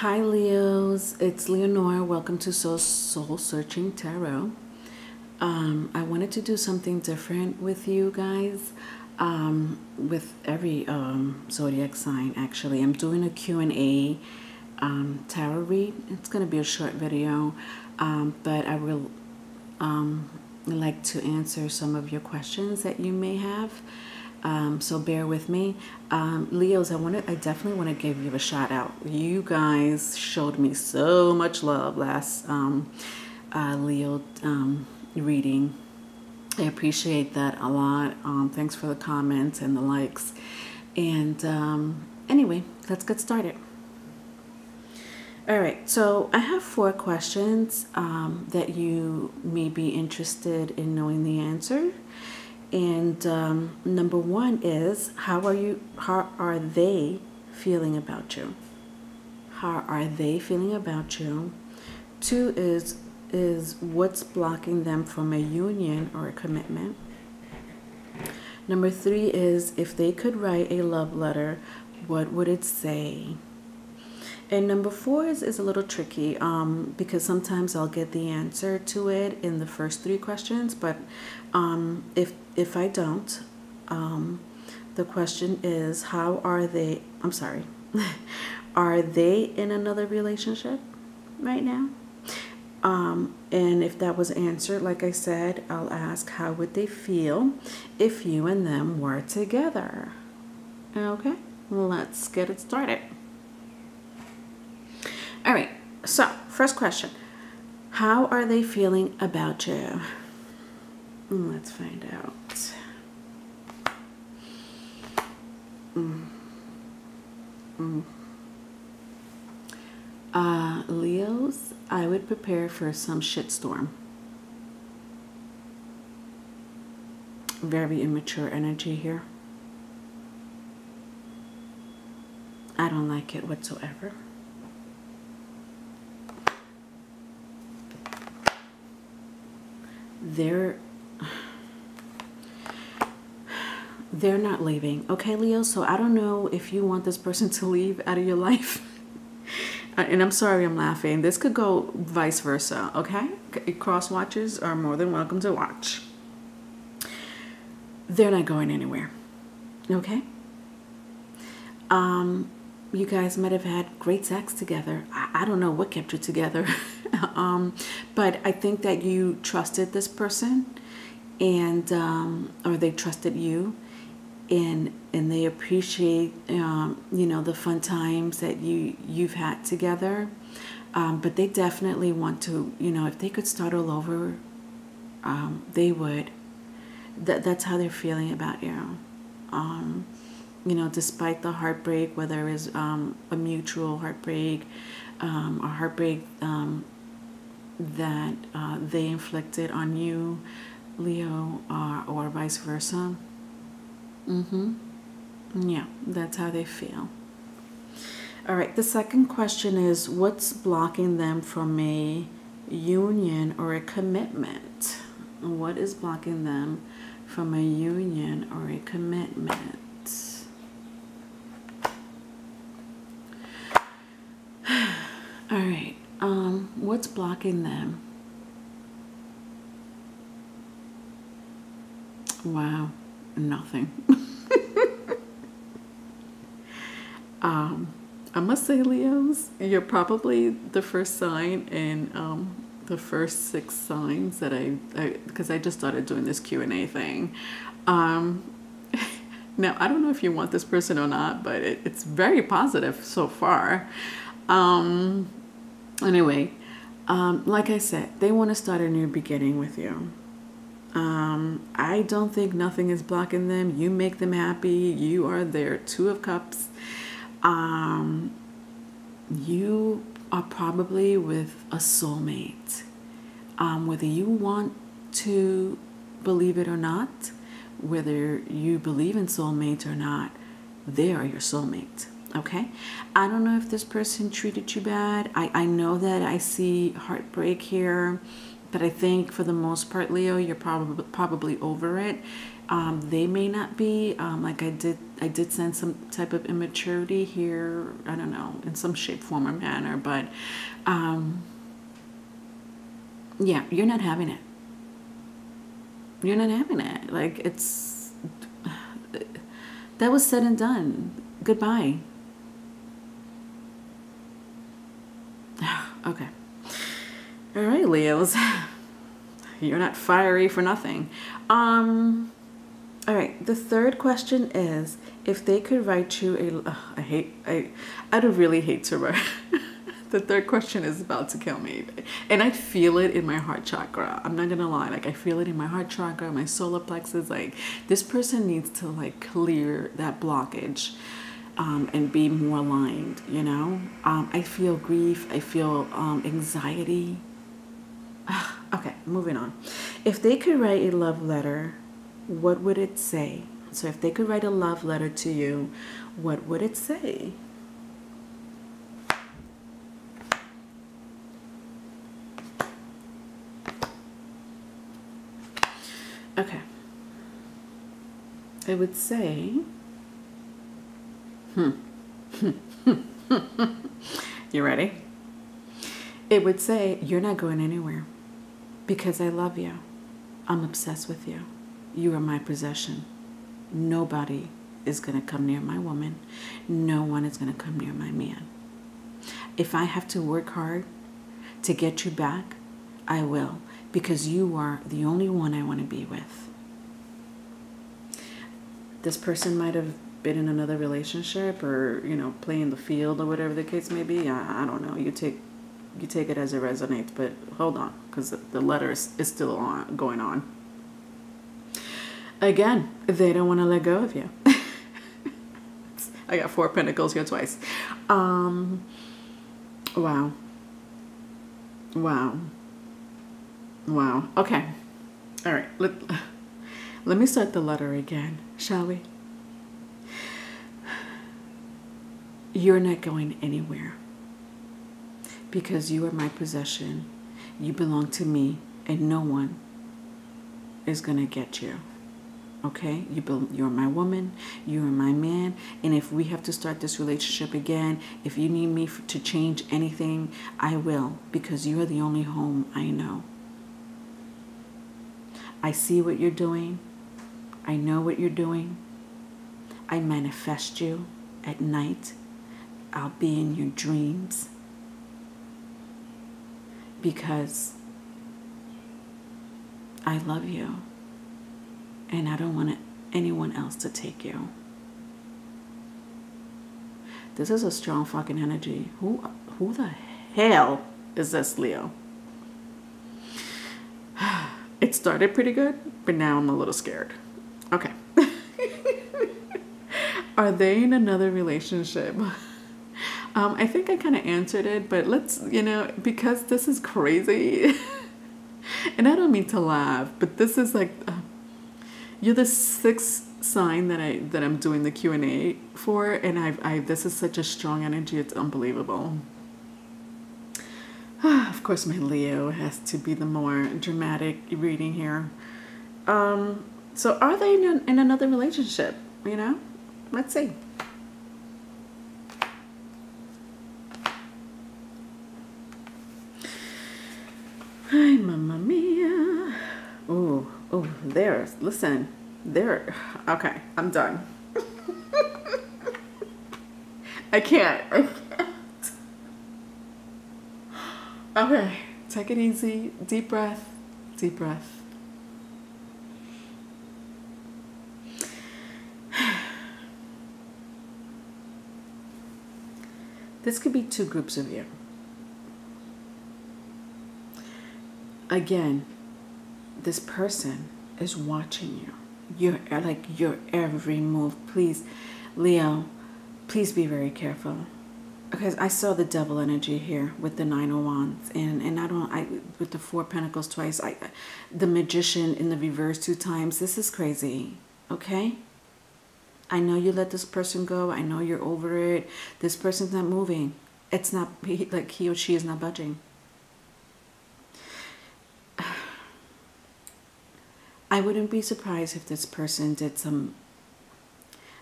Hi Leos, it's Leonor. Welcome to Soul, Soul Searching Tarot. Um, I wanted to do something different with you guys, um, with every um, zodiac sign actually. I'm doing a Q&A um, tarot read. It's going to be a short video, um, but I will um, like to answer some of your questions that you may have. Um, so bear with me. Um, Leos, I want to, I definitely want to give you a shout out. You guys showed me so much love last um, uh, Leo um, reading. I appreciate that a lot. Um, thanks for the comments and the likes. And um, anyway, let's get started. All right, so I have four questions that you may be interested in knowing the answer. And um, number one is how are you? How are they feeling about you? How are they feeling about you? Two is is what's blocking them from a union or a commitment. Number three is if they could write a love letter, what would it say? And number four is, is a little tricky um, because sometimes I'll get the answer to it in the first three questions, but um, if if I don't, um, the question is how are they? I'm sorry, are they in another relationship right now? Um, and if that was answered, like I said, I'll ask how would they feel if you and them were together? Okay, let's get it started. All right, so first question How are they feeling about you? Hmm, let's find out. Mm. Mm. Uh, Leos, I would prepare for some shitstorm. Very immature energy here. I don't like it whatsoever. They're they're not leaving. Okay leo so i don't know if you want this person to leave out of your life. And i'm sorry i'm laughing. This could go vice versa okay? Cross watchers are more than welcome to watch. They're not going anywhere okay? Um you guys might have had great sex together. I, I don't know what kept you together um, but I think that you trusted this person and um, or they trusted you and and they appreciate um, you know the fun times that you you've had together. Um, but they definitely want to you know if they could start all over um, they would. That that's how they're feeling about you. Um, you know despite the heartbreak whether it's um, a mutual heartbreak um, a heartbreak um, that uh, they inflicted on you, Leo, uh, or vice versa. Mm-hmm. Yeah, that's how they feel. All right, the second question is what's blocking them from a union or a commitment? What is blocking them from a union or a commitment? All right. Um, what's blocking them? Wow, nothing. um, I must say, Leos, you're probably the first sign in um, the first six signs that I, because I, I, just started doing this Q and A thing. Um, now I don't know if you want this person or not, but it, it's very positive so far. Um, anyway, um, like I said, they want to start a new beginning with you. Um, I don't think nothing is blocking them. You make them happy. You are their two of cups. Um, you are probably with a soulmate. Um, whether you want to believe it or not, whether you believe in soulmates or not, they are your soulmate okay i don't know if this person treated you bad i i know that i see heartbreak here but i think for the most part leo you're probably probably over it Um, they may not be um, like I did. I did sense some type of immaturity here. I don't know in some shape, form, or manner. But um, yeah, you're not having it. You're not having it. Like it's that was said and done. Goodbye. Okay. All right, Leos. You're not fiery for nothing. Um all right, the third question is if they could write you a. Uh, I hate I I don't really hate to write. the third question is about to kill me. And I feel it in my heart chakra. I'm not gonna lie. Like I feel it in my heart chakra, my solar plexus. Like this person needs to like clear that blockage um, and be more aligned, you know? Um, I feel grief, I feel um, anxiety. okay, moving on. If they could write a love letter, what would it say? So if they could write a love letter to you, what would it say? Okay. I would say, you ready? It would say, You're not going anywhere because I love you. I'm obsessed with you. You are my possession. Nobody is going to come near my woman. No one is going to come near my man. If I have to work hard to get you back, I will because you are the only one I want to be with. This person might have been in another relationship or, you know, playing the field or whatever the case may be. I, I don't know. You take you take it as it resonates, but hold on because the, the letter is, is still on, going on. Again, they don't want to let go of you. I got four pentacles here twice. Um, wow. Wow. Wow. Okay. All right. Let, let me start the letter again, shall we? You're not going anywhere because you are my possession. You belong to me, and no one is going to get you. Okay? You be, you're my woman, you're my man, and if we have to start this relationship again, if you need me to change anything, I will because you are the only home I know. I see what you're doing. I know what you're doing. I manifest you at night. I'll be in your dreams. Because I love you. And I don't want anyone else to take you. This is a strong fucking energy. Who who the hell is this Leo? it started pretty good, but now I'm a little scared. Okay. Are they in another relationship? Um, I think I kind of answered it, but let's, you know, because this is crazy. and I don't mean to laugh, but this is like, uh, you're the sixth sign that I that I'm doing the Q and A for, and I've I this is such a strong energy. It's unbelievable. of course, my Leo has to be the more dramatic reading here. Um, so, are they in, in another relationship? You know, let's see. Hi, Mamma Mia. Oh, oh, listen, there. Okay, I'm done. I can't. I can't. Okay, take it easy. Deep breath. Deep breath. This could be two groups of you. again, this person is watching you. You're uh, like your every move. Please, Leo, please be very careful. Because I saw the devil energy here with the nine of wands, and and I don't I with the four pentacles twice. I, the magician in the reverse two times. This is crazy. Okay. I know you let this person go. I know you're over it. This person's not moving. It's not like he or she is not budging. I wouldn't be surprised if this person did some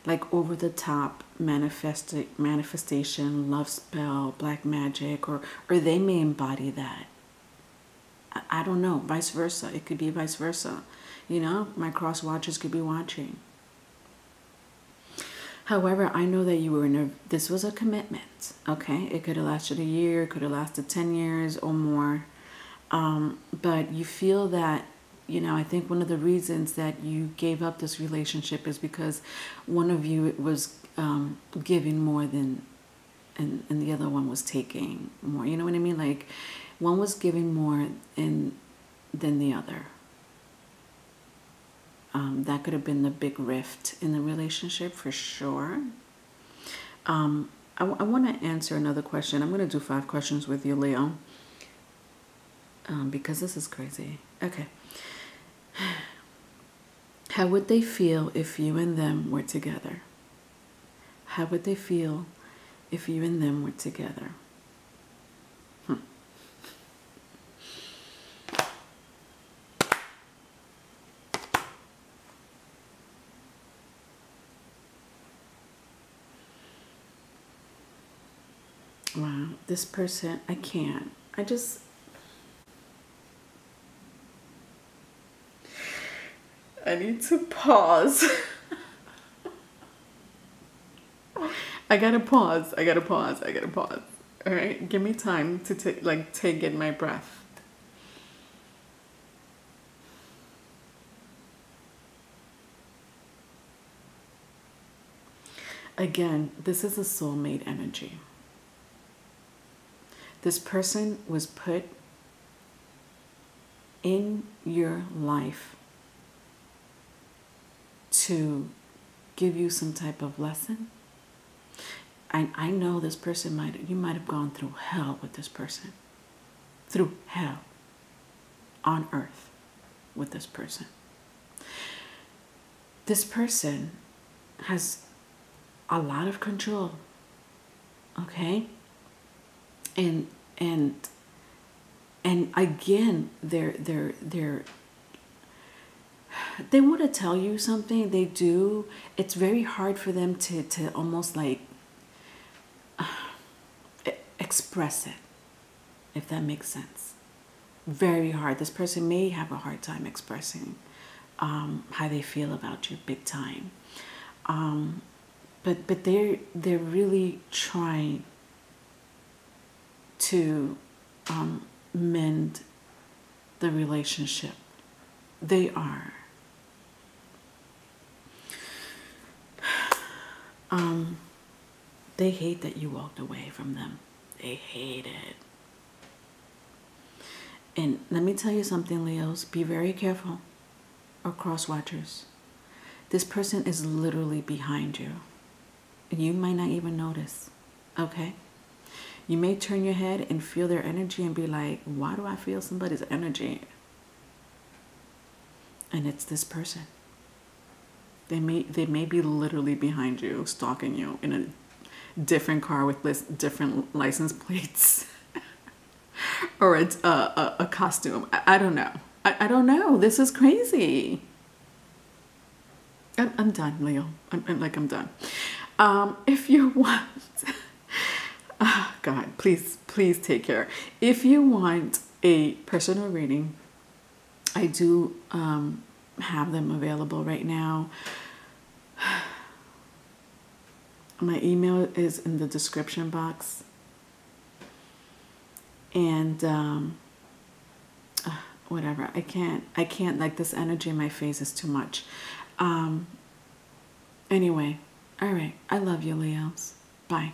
like over the top manifest manifestation, love spell, black magic, or or they may embody that. I, I don't know. Vice versa. It could be vice versa. You know, my cross watchers could be watching. However, I know that you were in a, this was a commitment, okay? It could have lasted a year, could have lasted 10 years or more. Um, but you feel that, you know, I think one of the reasons that you gave up this relationship is because one of you was um, giving more than, and, and the other one was taking more. You know what I mean? Like one was giving more in, than the other um, that could have been the big rift in the relationship for sure. Um, I, I want to answer another question. I'm going to do five questions with you, Leo, um, because this is crazy. Okay. How would they feel if you and them were together? How would they feel if you and them were together? Hmm. wow, this person, I can't. I just, I need to pause. I gotta pause. I gotta pause. I gotta pause. All right, give me time to take like take in my breath. Again, this is a soulmate energy. This person was put in your life to give you some type of lesson. I, I know this person might, you might have gone through hell with this person. Through hell on earth with this person. This person has a lot of control. Okay? and and and again they're they're they're they want to tell you something they do it's very hard for them to to almost like express it if that makes sense very hard this person may have a hard time expressing um, how they feel about you big time um, but but they're they're really trying to um, mend the relationship. They are. Um, they hate that you walked away from them. They hate it. And let me tell you something, Leos. Be very careful, or cross watchers. This person is literally behind you. And you might not even notice. Okay? You may turn your head and feel their energy and be like, why do I feel somebody's energy? And it's this person. They may they may be literally behind you, stalking you in a different car with different license plates, or a, a, a costume. I, I, don't know. I, I don't know. This is crazy. I'm, I'm done, Leo. I'm, I'm like I'm done. Um, if you want. Oh, God, please, please take care. If you want a personal reading, I do um, have them available right now. My email is in the description box. And um, whatever, I can't, I can't, like this energy in my face is too much. Um, anyway, all right, I love you, Leos. Bye.